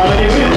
Hallelujah.